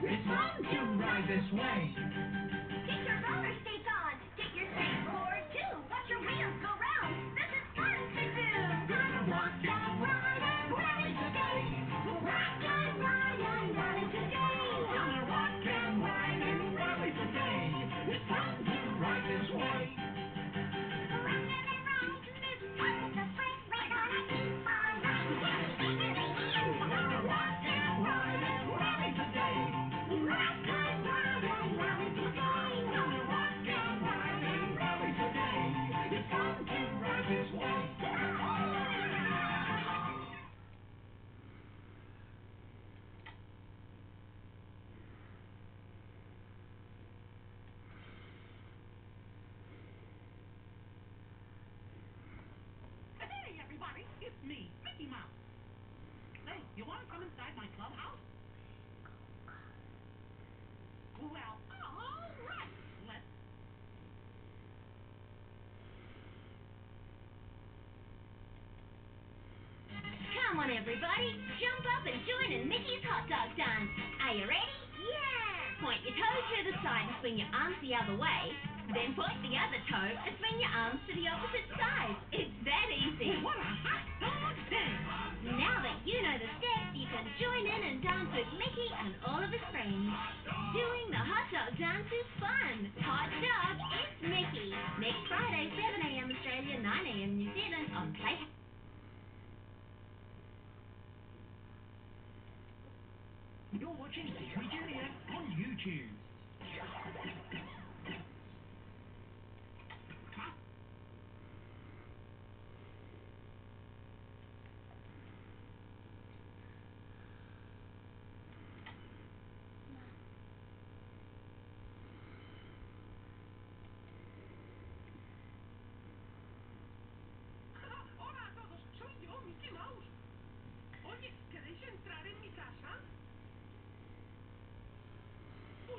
It's fun to ride this way. Hey, everybody, it's me, Mickey Mouse. Hey, you want to come inside my clubhouse? Well, all right. Let's. Come on, everybody. Jump up and join in Mickey's hot dog dance. Are you ready? Yeah. Point your toes to the side and swing your arms the other way. Then point the other toe and swing your arms to the opposite side. It's that easy. What a hot dog dance! Now that you know the steps, you can join in and dance with Mickey and all of his friends. Doing the hot dog dance is fun. Hot dog, it's Mickey. Next Friday, 7 a.m. Australia, 9 a.m. New You're watching Disney Junior on YouTube.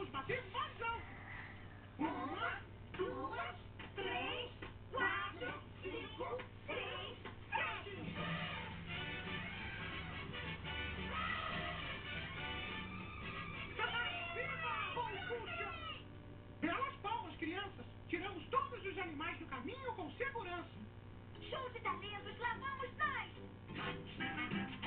vamos bater mais alto. Uma, duas, três, quatro, cinco, seis, sete. Puxa. Belas palmas, crianças. Tiramos todos os animais do caminho com segurança. Show de talentos, lá vamos nós.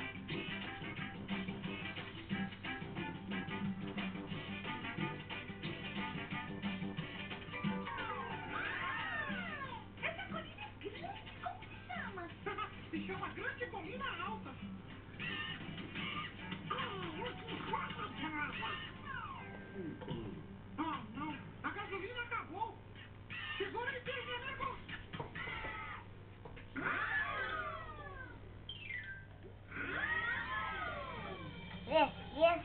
de alta. Ah, não. A gasolina acabou. Chegou na internet agora. Yes, yes,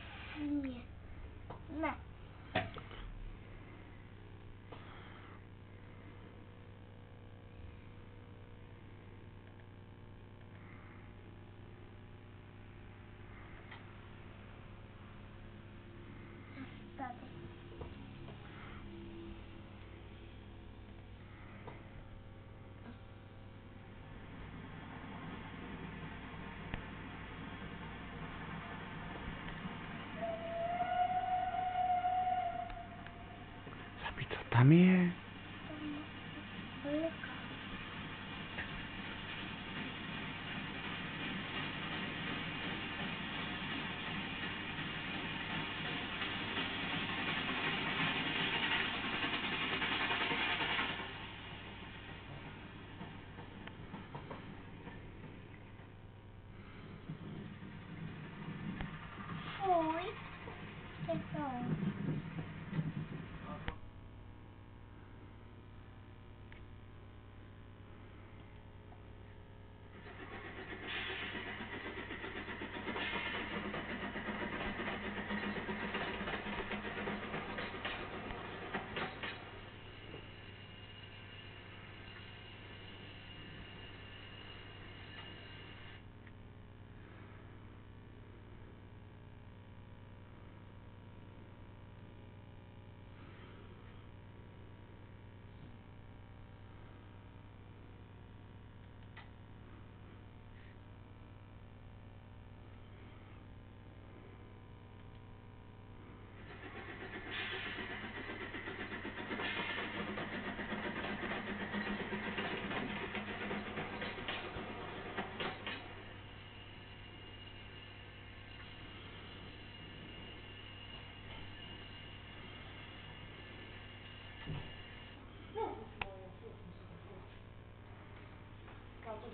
yes. Come here. Boy, it's.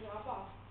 主要报复。